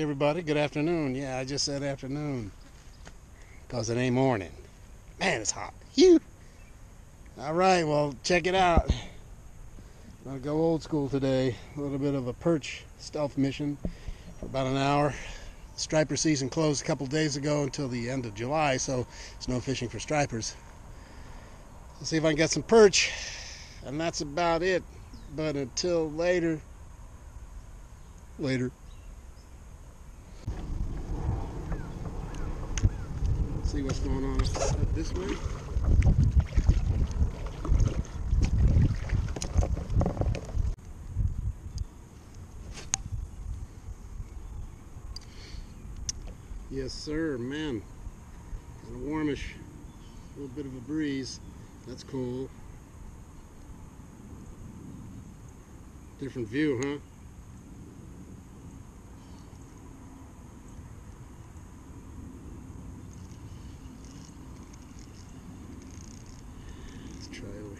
everybody. Good afternoon. Yeah, I just said afternoon. Because it ain't morning. Man, it's hot. Phew. All right, well, check it out. I'm to go old school today. A little bit of a perch stealth mission for about an hour. Striper season closed a couple days ago until the end of July, so there's no fishing for stripers. Let's see if I can get some perch. And that's about it. But until later, later. See what's going on this way. Yes, sir, man. Kind of warmish. A little bit of a breeze. That's cool. Different view, huh?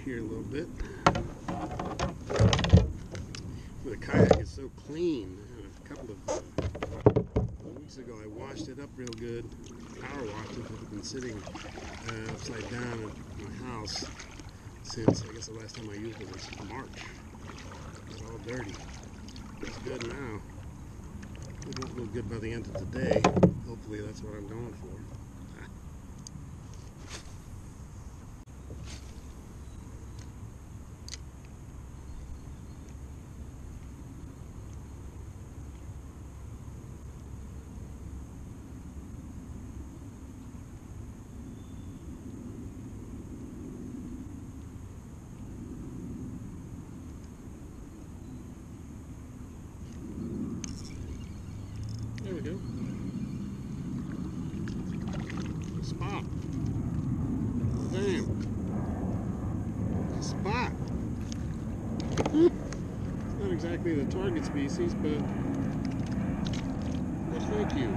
Here a little bit. The kayak is so clean. A couple of uh, weeks ago I washed it up real good. Power washed it. It's been sitting uh, upside down at my house since I guess the last time I used it was March. It's all dirty. It's good now. It won't look good by the end of the day. Hopefully that's what I'm going for. There we go. Spot. Damn. A spot. It's not exactly the target species, but well, thank you.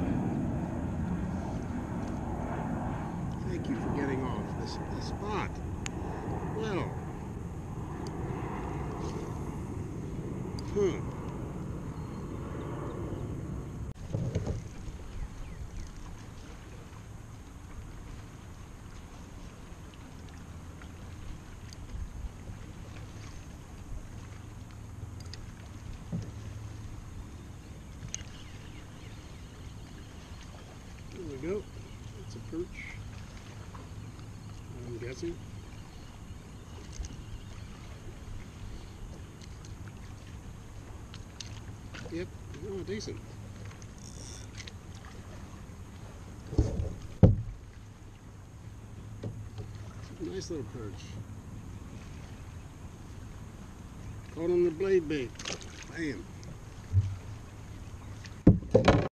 Thank you for getting off this, this spot. Well. Hmm. I'm. Yep, oh, decent. Nice little perch. Caught on the blade bait. Bam.